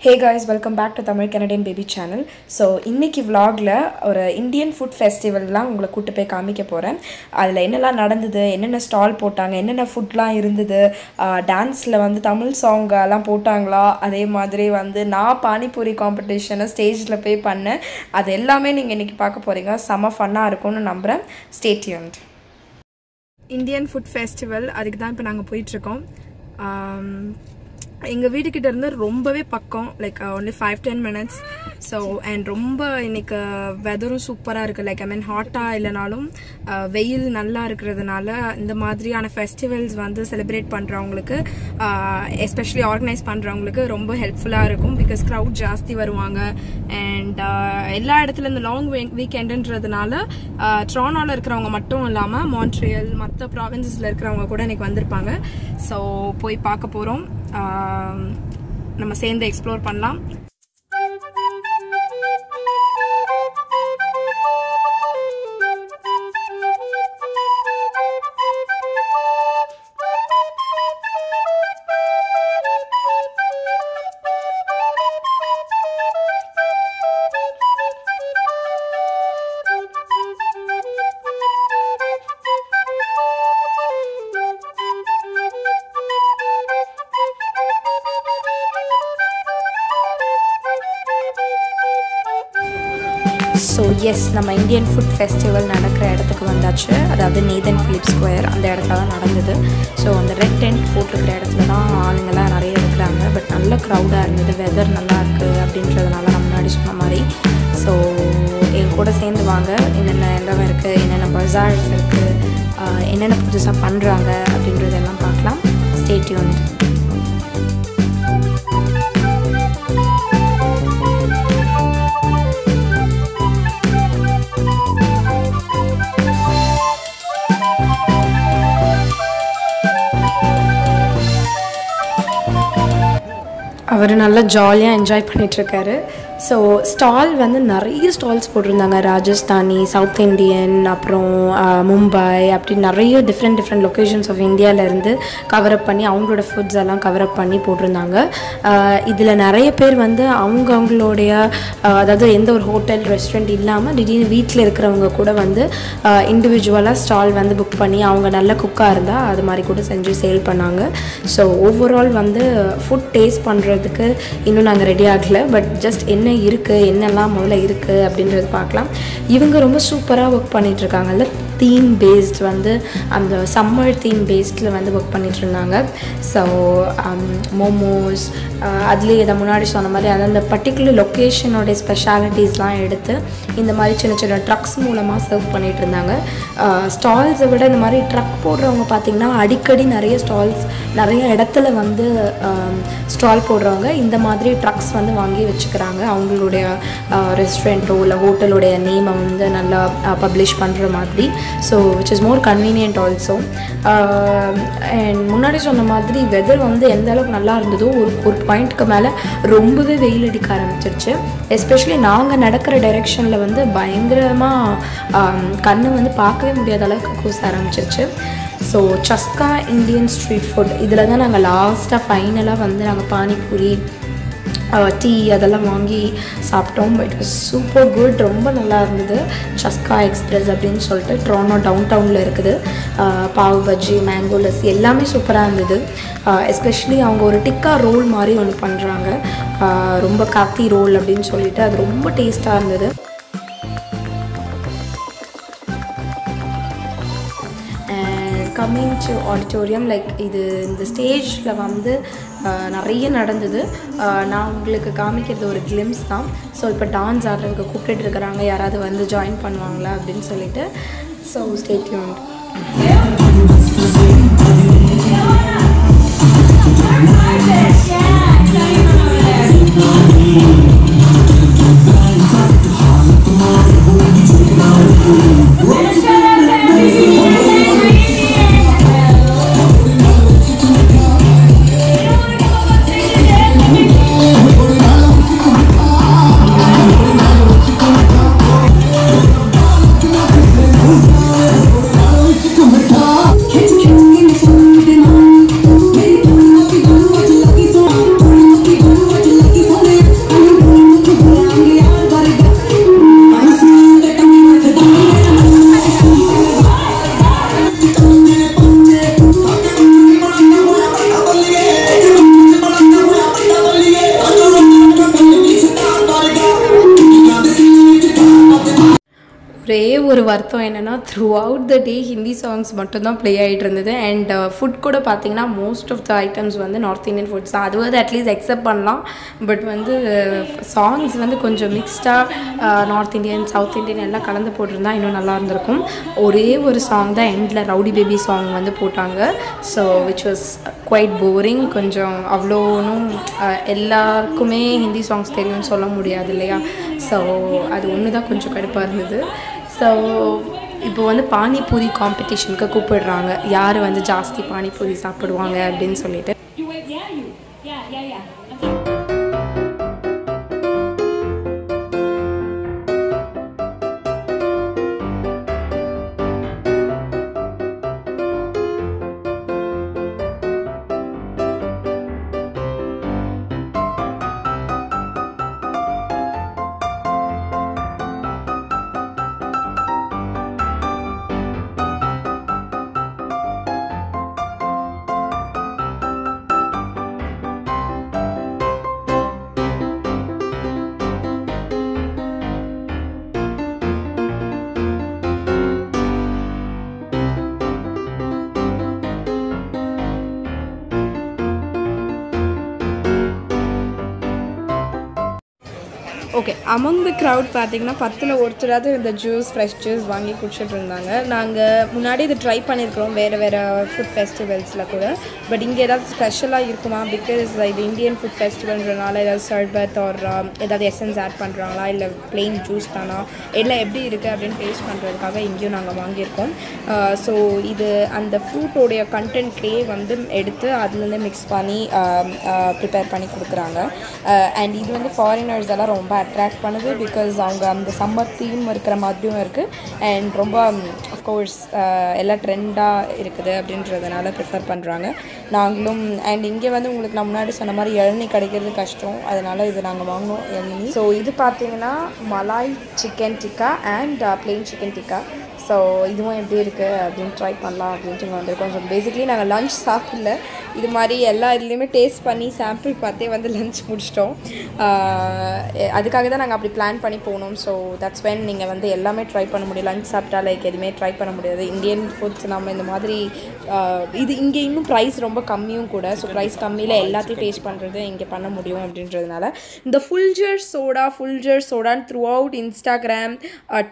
Hey guys welcome back to Tamil Canadian baby channel so இன்றைக்கி விலாகில் ஒரு Indian food ஃபெஸ்டிவல்லாம் உங்களை கூட்டு போய் காமிக்க போகிறேன் அதில் என்னெல்லாம் நடந்தது என்னென்ன ஸ்டால் போட்டாங்க என்னென்ன ஃபுட்லாம் இருந்தது டான்ஸில் வந்து தமிழ் சாங்கெல்லாம் எல்லாம் போட்டாங்களா அதே மாதிரி வந்து நான் பானிபூரி காம்படிஷனை ஸ்டேஜில் போய் பண்ணேன். அது எல்லாமே நீங்கள் இன்றைக்கி பார்க்க போகிறீங்க செம ஃபன்னாக இருக்கும்னு நம்புகிறேன் ஸ்டேட்யூன்ட் இந்தியன் ஃபுட் ஃபெஸ்டிவல் அதுக்கு தான் இப்போ நாங்கள் போயிட்டுருக்கோம் எங்கள் வீட்டுக்கிட்ட இருந்து ரொம்பவே பக்கம் like only five ten minutes so and ரொம்ப இன்னைக்கு வெதரும் சூப்பராக இருக்குது லைக் ஐ மீன் ஹாட்டாக இல்லைனாலும் uh, வெயில் நல்லா இருக்கிறதுனால இந்த மாதிரியான ஃபெஸ்டிவல்ஸ் வந்து செலிப்ரேட் பண்ணுறவங்களுக்கு எஸ்பெஷலி uh, ஆர்கனைஸ் பண்ணுறவங்களுக்கு ரொம்ப ஹெல்ப்ஃபுல்லாக இருக்கும். பிகாஸ் க்ரௌட் ஜாஸ்தி வருவாங்க. அண்ட் uh, எல்லா இடத்துல இந்த லாங் வீக்கெண்டுன்றதுனால ட்ரானோவில் இருக்கிறவங்க மட்டும் இல்லாமல் மான்ட்ரியல் மற்ற ப்ராவின்சஸில் இருக்கிறவங்க கூட இன்னைக்கு வந்திருப்பாங்க. ஸோ போய் பார்க்க போகிறோம் நம்ம சேர்ந்து எக்ஸ்ப்ளோர் பண்ணலாம். ஸோ எஸ் நம்ம இந்தியன் ஃபுட் ஃபெஸ்டிவல் நடக்கிற இடத்துக்கு வந்தாச்சு. அதாவது நேதன் ஃபிலிப் ஸ்கொயர் அந்த இடத்துல தான் நடந்தது. ஸோ அந்த ரெட் டென்ட் போட்டிருக்கிற இடத்துல தான் ஆளுங்கள்லாம் நிறைய இருக்கிறாங்க. பட் நல்ல க்ரௌடாக இருந்தது. வெதர் நல்லா இருக்குது அப்படின்றதுனால நான் முன்னாடி சொன்ன மாதிரி. ஸோ என் கூட சேர்ந்து வாங்க. என்னென்ன இடம் இருக்குது என்னென்ன பஜார்ஸ் இருக்குது என்னென்ன புதுசாக பண்ணுறாங்க அப்படின்றதெல்லாம் பார்க்கலாம். ஸ்டேட்யூன் அவர் நல்லா ஜாலியாக என்ஜாய் பண்ணிகிட்ருக்காரு ஸோ ஸ்டால் வந்து நிறைய ஸ்டால்ஸ் போட்டிருந்தாங்க. ராஜஸ்தானி சவுத் இண்டியன் அப்புறம் மும்பை அப்படி நிறைய டிஃப்ரெண்ட் டிஃப்ரெண்ட் லொக்கேஷன்ஸ் ஆஃப் இந்தியாவிலேருந்து கவர் அப் பண்ணி அவங்களோட ஃபுட்ஸ் எல்லாம் கவர் அப் பண்ணி போட்டிருந்தாங்க. இதில் நிறைய பேர் வந்து அவங்க அவங்களுடைய அதாவது எந்த ஒரு ஹோட்டல் ரெஸ்டாரண்ட் இல்லாமல் திடீர்னு வீட்டில் இருக்கிறவங்க கூட வந்து இண்டிவிஜுவலாக ஸ்டால் வந்து புக் பண்ணி அவங்க நல்ல குக்காக இருந்தால் அது மாதிரி கூட செஞ்சு சேல் பண்ணாங்க. ஸோ ஓவரால் வந்து ஃபுட் டேஸ்ட் பண்ணுறதுக்கு இன்னும் நாங்கள் ரெடி ஆகலை. பட் ஜஸ்ட் என்ன இருக்குது என்னெல்லாம் முதல்ல இருக்குது அப்படின்றது பார்க்கலாம். இவங்க ரொம்ப சூப்பராக ஒர்க் பண்ணிகிட்ருக்காங்கல்ல தீம் பேஸ்ட் வந்து அந்த சம்மர் தீம் பேஸ்டில் வந்து ஒர்க் பண்ணிகிட்ருந்தாங்க இருந்தாங்க ஸோ um, மோமோஸ் uh, அதுலேயே இதை முன்னாடி சொன்ன மாதிரி அந்தந்த பர்டிகுலர் லொக்கேஷனோடைய ஸ்பெஷாலிட்டிஸ்லாம் எடுத்து இந்த மாதிரி சின்ன சின்ன ட்ரக்ஸ் மூலமாக சர்வ் பண்ணிகிட்டு இருந்தாங்க ஸ்டால்ஸை uh, விட இந்த மாதிரி ட்ரக் போடுறவங்க பார்த்திங்கன்னா அடிக்கடி நிறைய ஸ்டால்ஸ் நிறைய இடத்துல வந்து um, ஸ்டால் போடுறவங்க இந்த மாதிரி ட்ரக்ஸ் வந்து வாங்கி வச்சுக்கிறாங்க. அவங்களுடைய ரெஸ்டாரண்ட்டோ இல்லை ஹோட்டலுடைய நேமை வந்து நல்லா uh, பப்ளிஷ் பண்ணுற மாதிரி. So which is more convenient also and முன்னாடி சொன்ன மாதிரி வெதர் வந்து எந்த அளவுக்கு நல்லா இருந்ததோ ஒரு ஒரு பாயிண்ட்க்கு மேலே ரொம்பவே வெயில் அடிக்க ஆரம்பிச்சிருச்சு. எஸ்பெஷலி நாங்கள் நடக்கிற டைரெக்ஷனில் வந்து பயங்கரமாக um, கண்ணு வந்து பார்க்கவே முடியாத அளவுக்கு கூச ஆரம்பிச்சிருச்சு. ஸோ சஸ்கா இந்தியன் ஸ்ட்ரீட் ஃபுட் இதில் தான் நாங்கள் லாஸ்ட்டாக ஃபைனலாக வந்து நாங்கள் பானிபூரி டீ அதெல்லாம் வாங்கி சாப்பிட்டோம். பட் சூப்பர் குட் ரொம்ப நல்லா இருந்தது. சஸ்கா எக்ஸ்பிரஸ் அப்படின்னு சொல்லிட்டு ட்ரோனோ டவுன் டவுனில் இருக்குது. பாவ் பஜ்ஜி மேங்கோலஸ் எல்லாமே சூப்பராக இருந்தது. எஸ்பெஷலி அவங்க ஒரு டிக்கா ரோல் மாதிரி ஒன்று பண்ணுறாங்க ரொம்ப காத்தி ரோல் அப்படின்னு சொல்லிட்டு அது ரொம்ப டேஸ்ட்டாக இருந்தது. கம்மிங் டு ஆடிட்டோரியம் லைக் இது இந்த ஸ்டேஜில் வந்து நிறைய நடந்தது. நான் உங்களுக்கு காமிக்கிறது ஒரு கிளிம்ஸ் தான். ஸோ இப்போ டான்ஸ் ஆடுறதுக்கு கூப்பிட்டுட்டு இருக்கிறாங்க யாராவது வந்து ஜாயின் பண்ணுவாங்களா அப்படின்னு சொல்லிட்டு. ஸோ ஸ்டேட்யூன் ஒரு வருத்தம் என்னென்னா throughout the day Hindi songs மட்டும்தான் ப்ளே ஆகிட்டு இருந்தது. அண்ட் ஃபுட் uh, கூட பார்த்தீங்கன்னா மோஸ்ட் ஆஃப் த ஐட்டம்ஸ் வந்து நார்த் இந்தியன் ஃபுட்ஸ் தான். அது வந்து அட்லீஸ்ட் அக்செப்ட் பண்ணலாம். பட் வந்து சாங்ஸ் வந்து கொஞ்சம் மிக்ஸ்டாக நார்த் இந்தியன் சவுத் இந்தியன் எல்லாம் கலந்து போட்டிருந்தா இன்னும் நல்லா இருந்திருக்கும். ஒரே ஒரு சாங் தான் எண்டில் ரவுடி பேபி சாங் வந்து போட்டாங்க. So which was quite boring கொஞ்சம் அவ்வளோ ஒன்றும் uh, எல்லாருக்குமே ஹிந்தி சாங்ஸ் தெரியும்னு சொல்ல முடியாது இல்லையா? ஸோ அது ஒன்று தான் கொஞ்சம் கடுப்பாக இருந்தது. ஸோ இப்போ வந்து பானிபூரி காம்படிஷனுக்கு கூப்பிடுறாங்க. யார் வந்து ஜாஸ்தி பானிபூரி சாப்பிடுவாங்க அப்படின்னு சொல்லிட்டு. ಓಕೆ அமங் த க்ரௌட் பார்த்தீங்கன்னா பத்தில் ஒருத்தராவது இந்த ஜூஸ் ஃப்ரெஷ் ஜூஸ் வாங்கி குடிச்சிட்டு இருந்தாங்க. நாங்கள் முன்னாடி இது ட்ரை பண்ணியிருக்கிறோம் வேறு வேறு ஃபுட் ஃபெஸ்டிவல்ஸில் கூட. பட் இங்கே ஏதாவது ஸ்பெஷலாக இருக்குமா? பிகாஸ் இது இந்தியன் ஃபுட் ஃபெஸ்டிவல்ன்றனால ஏதாவது சர்பத் ஆர் um, ஏதாவது எசன்ஸ் ஆட் பண்ணுறாங்களா இல்லை பிளெயின் ஜூஸ் தானா? எல்லாம் எப்படி இருக்குது அப்படின்னு டேஸ்ட் பண்ணுறதுக்காக இங்கேயும் நாங்கள் வாங்கியிருக்கோம். ஸோ இது அந்த ஃப்ரூட்டோடைய கண்டென்ட்லேயே வந்து எடுத்து அதுலேருந்து மிக்ஸ் பண்ணி ப்ரிப்பேர் பண்ணி கொடுக்குறாங்க. அண்ட் இது வந்து ஃபாரினர்ஸ் எல்லாம் ரொம்ப அட்ராக்ட் பண்ணுது பிகாஸ் அவங்க அந்த சம்மர் தீம் இருக்கிற மாதிரியும் இருக்குது அண்ட் ரொம்ப அஃப்கோர்ஸ் எல்லாம் ட்ரெண்டாக இருக்குது அப்படின்றதுனால ப்ரிஃபர் பண்ணுறாங்க நாங்களும் அண்ட் இங்கே வந்து உங்களுக்கு நான் முன்னாடி சொன்ன மாதிரி இளநி கிடைக்கிறது கஷ்டம். அதனால் இது நாங்கள் வாங்கினோம் இளநீ. ஸோ இது பார்த்தீங்கன்னா malai chicken tikka and plain chicken tikka so இதுவும் எப்படி இருக்குது அப்படின்னு ட்ரை பண்ணலாம் அப்படின்ட்டு இங்கே வந்திருக்கோம். ஸோ பேசிக்லி நாங்கள் லஞ்ச் சாப்பிடல. இது மாதிரி எல்லா இதுலேயுமே டேஸ்ட் பண்ணி சாம்பிள் பார்த்தே வந்து லஞ்ச் முடிச்சிட்டோம். அதுக்காக தான் நாங்கள் அப்படி பிளான் பண்ணி போனோம். ஸோ தட்ஸ் வென் நீங்கள் வந்து எல்லாமே ட்ரை பண்ண முடியும். லஞ்ச் சாப்பிட்டா லைக் எதுவுமே ட்ரை பண்ண முடியாது. இந்தியன் ஃபுட்ஸ் நம்ம இந்த மாதிரி இது இங்கே இன்னும் ப்ரைஸ் ரொம்ப கம்மியும் கூட. ஸோ ப்ரைஸ் கம்மியில் எல்லாத்தையும் டேஸ்ட் பண்ணுறது இங்கே பண்ண முடியும் அப்படின்றதுனால. இந்த ஃபுல்ஜர் சோடா ஃபுல்ஜர் சோடான்னு த்ரூ அவுட் இன்ஸ்டாகிராம்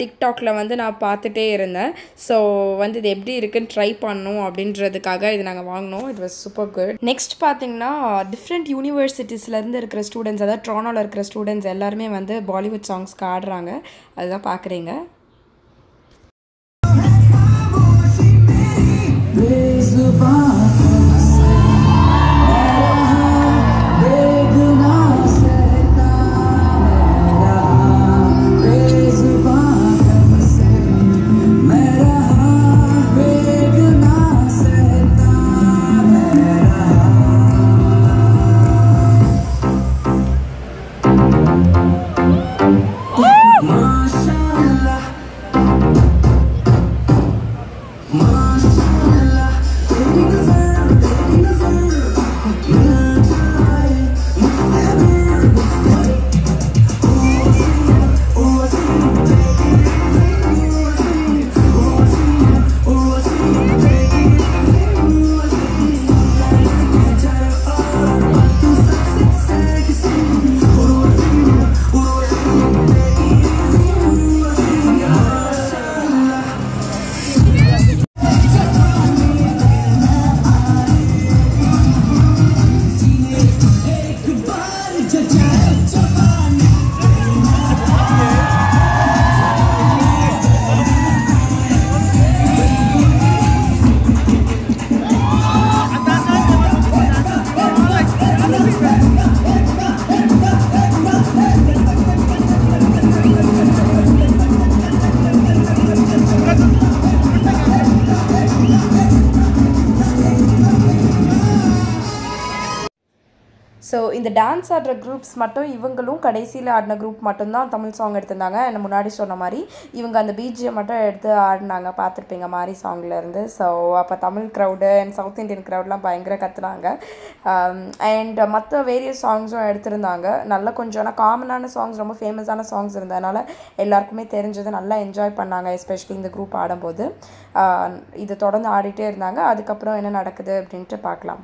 டிக்டாக்ல வந்து நான் பார்த்துட்டே இருந்தேன். ஸோ வந்து இது எப்படி இருக்குன்னு ட்ரை பண்ணணும் அப்படின்றதுக்காக இது நாங்கள் வாங்கினோம். It was super good next பார்த்தீங்கன்னா டிஃப்ரெண்ட் யூனிவர்சிட்டிஸ்லேருந்து இருக்கிற ஸ்டூடெண்ட்ஸ் அதாவது ட்ரானோவில் இருக்கிற ஸ்டூடெண்ட்ஸ் எல்லாருமே வந்து பாலிவுட் சாங்ஸ்க்கு ஆடுறாங்க. அதுதான் பார்க்குறீங்க ஸோ இந்த டான்ஸ் ஆடுற குரூப்ஸ் மட்டும் இவங்களும் கடைசியில் ஆடின குரூப் மட்டும்தான் தமிழ் சாங் எடுத்திருந்தாங்க. என்ன முன்னாடி சொன்ன மாதிரி இவங்க அந்த பிஜியை மட்டும் எடுத்து ஆடினாங்க. பார்த்துருப்பீங்க மாரி சாங்லேருந்து ஸோ அப்போ Tamil crowd and south Indian க்ரௌட்லாம் பயங்கர கத்துனாங்க. அண்ட் மற்ற வேரியஸ் சாங்ஸும் எடுத்திருந்தாங்க. நல்லா கொஞ்சம் ஆனால் காமனான சாங்ஸ் ரொம்ப ஃபேமஸான சாங்ஸ் இருந்ததுனால எல்லாருக்குமே தெரிஞ்சது நல்லா என்ஜாய் பண்ணாங்க எஸ்பெஷலி இந்த குரூப் ஆடும்போது. இதை இது தொடர்ந்து ஆடிட்டே இருந்தாங்க. அதுக்கப்புறம் என்ன நடக்குது அப்படின்ட்டு பார்க்கலாம்.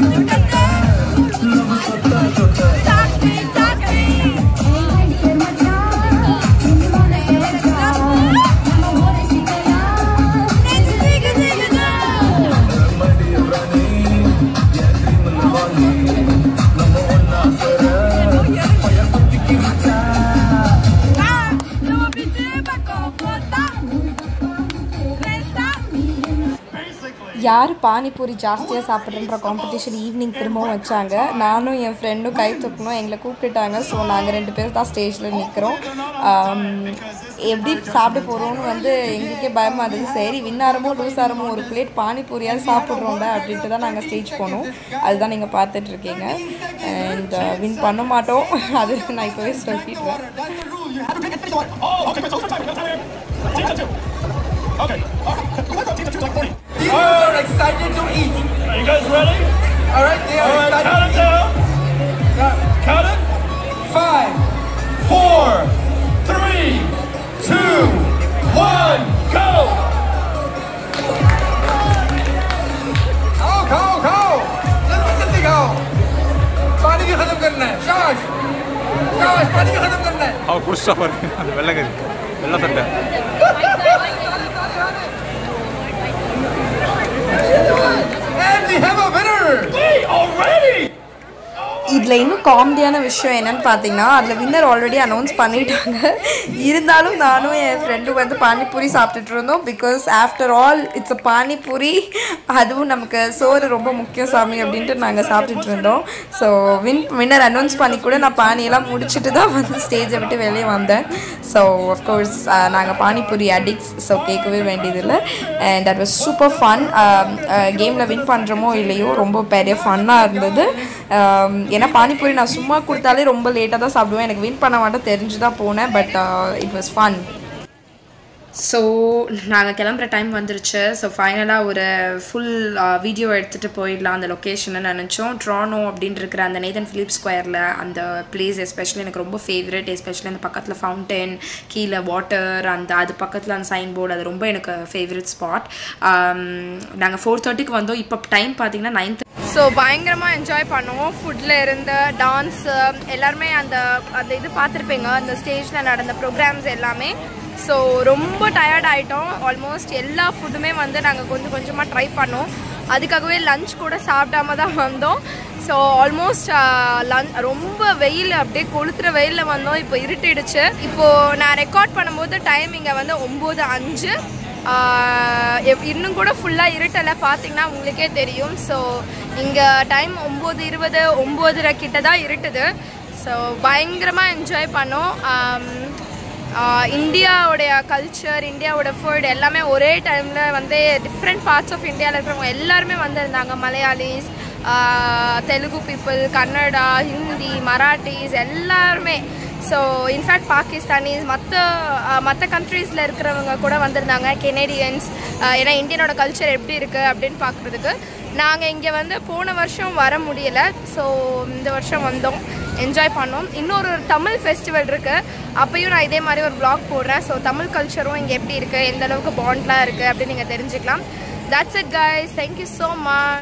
Hãy subscribe யார் பானிபூரி ஜாஸ்தியாக சாப்பிட்றன்ற காம்படிஷன் ஈவினிங் திரும்பவும் வச்சாங்க. நானும் என் ஃப்ரெண்டும் கை தூக்கணும் எங்களை கூப்பிட்டுட்டாங்க. ஸோ நாங்கள் ரெண்டு பேரும் தான் ஸ்டேஜில் நிற்கிறோம் எப்படி சாப்பிட போகிறோம்னு வந்து எங்களுக்கே பயமாக இருந்தது. சரி வின்னாரமோ லூசாரமோ ஒரு பிளேட் பானிபூரியாவது சாப்பிட்றோம்ல அப்படின்ட்டு தான் நாங்கள் ஸ்டேஜ் போனோம். அதுதான் நீங்கள் பார்த்துட்ருக்கீங்க இந்த அண்ட் uh, வின் பண்ண மாட்டோம். அது நான் இப்போவே சொல்லிடுவேன் oh, You ready? All right, they are All right, count it down. Count it. Five, four, three, two, one, go! खाओ खाओ खाओ जल्दी जल्दी खाओ पानी भी खत्म करना है Charge. शाबाश पानी भी खत्म करना How और कुछ सफर वेल्ला करी वेल्ला सट्टा இதில் இன்னும் காமெடியான விஷயம் என்னன்னு பார்த்தீங்கன்னா அதில் வின்னர் ஆல்ரெடி அனௌன்ஸ் பண்ணிட்டாங்க. இருந்தாலும் நானும் என் ஃப்ரெண்டும் வந்து பானிபூரி சாப்பிட்டுட்டு இருந்தோம். Because after all it's a panipuri. அதுவும் நமக்கு சோறு ரொம்ப முக்கியம் சாமி அப்படின்ட்டு நாங்கள் சாப்பிட்டுட்டு இருந்தோம். ஸோ வின் வின்னர் அனௌன்ஸ் பண்ணி கூட நான் பானியெல்லாம் முடிச்சுட்டு தான் வந்து ஸ்டேஜை விட்டு வெளியே வந்தேன். ஸோ அஃப்கோர்ஸ் நாங்கள் பானிபூரி அடிக்ட்ஸ் ஸோ கேட்கவே வேண்டியதில்லை. And that was super fun கேமில் வின் பண்ணுறோமோ இல்லையோ ரொம்ப பெரிய ஃபன்னாக இருந்தது. ஏன்னா பானிபூரி நான் சும்மா கொடுத்தாலே ரொம்ப லேட்டாக தான் சாப்பிடுவேன். எனக்கு வின் பண்ண மாட்டேன் தெரிஞ்சு தான் போனேன் but it was fun so நாங்கள் கிளம்புற டைம் வந்துருச்சு. ஸோ ஃபைனலாக ஒரு ஃபுல் வீடியோ uh, எடுத்துகிட்டு போயிடலாம் அந்த லொக்கேஷனை நினச்சோம். ட்ரானோ அப்படின்னு இருக்கிற அந்த நேதன் ஃபிலிப் ஸ்கொயரில் அந்த பிளேஸ் எஸ்பெஷலி எனக்கு ரொம்ப ஃபேவரட் எஸ்பெஷலி அந்த பக்கத்தில் ஃபவுண்டன் கீழே வாட்டர் அந்த அது பக்கத்தில் அந்த சைன் போர்டு அது ரொம்ப எனக்கு ஃபேவரட் ஸ்பாட் நாங்கள் ஃபோர் தேர்ட்டிக்கு வந்தோம். இப்போ டைம் பார்த்தீங்கன்னா நைன் ஸோ பயங்கரமாக என்ஜாய் பண்ணுவோம். ஃபுட்டில் இருந்து டான்ஸு எல்லாருமே அந்த அந்த இது பார்த்துருப்பீங்க. அந்த ஸ்டேஜில் நடந்த ப்ரோக்ராம்ஸ் எல்லாமே. ஸோ ரொம்ப டயர்ட் ஆகிட்டோம் ஆல்மோஸ்ட் எல்லா ஃபுட்டுமே வந்து நாங்கள் கொஞ்சம் கொஞ்சமாக ட்ரை பண்ணோம். அதுக்காகவே லஞ்ச் கூட சாப்பிடாம தான் வந்தோம். ஸோ ஆல்மோஸ்ட் லன் ரொம்ப வெயில் அப்படியே கொளுத்துற வெயிலில் வந்தோம். இப்போ இருட்டிடுச்சு. இப்போது நான் ரெக்கார்ட் பண்ணும்போது டைம் இங்கே வந்து ஒம்பது அஞ்சு. இன்னும் கூட ஃபுல்லாக இருட்டலை பார்த்தீங்கன்னா உங்களுக்கே தெரியும். ஸோ இங்கே டைம் ஒம்பது இருபது ஒம்போதரை கிட்ட தான் இருட்டுது. ஸோ பயங்கரமாக என்ஜாய் பண்ணோம். இந்தியாவுடைய கல்ச்சர் இந்தியாவோட ஃபுட் எல்லாமே ஒரே டைமில் வந்து டிஃப்ரெண்ட் பார்ட்ஸ் ஆஃப் இந்தியாவில் இருக்கிறவங்க எல்லாருமே வந்திருந்தாங்க. மலையாளிஸ் தெலுங்கு பீப்புள் கன்னடா ஹிந்தி மராட்டிஸ் எல்லாருமே. ஸோ இன்ஃபேக்ட் பாகிஸ்தானிஸ் மற்ற மற்ற கண்ட்ரீஸில் இருக்கிறவங்க கூட வந்திருந்தாங்க கெனேடியன்ஸ் uh, ஏன்னா இந்தியனோட கல்ச்சர் எப்படி இருக்குது அப்படின்னு பார்க்குறதுக்கு. நாங்கள் இங்கே வந்து போன வருஷம் வர முடியலை. ஸோ இந்த வருஷம் வந்தோம். என்ஜாய் பண்ணோம். இன்னொரு தமிழ் ஃபெஸ்டிவல் இருக்குது அப்பையும் நான் இதே மாதிரி ஒரு ப்ளாக் போடுறேன். ஸோ தமிழ் கல்ச்சரும் இங்கே எப்படி இருக்குது எந்த அளவுக்கு பாண்ட்லாம் இருக்குது அப்படின்னு நீங்கள் தெரிஞ்சுக்கலாம். That's it guys thank you so much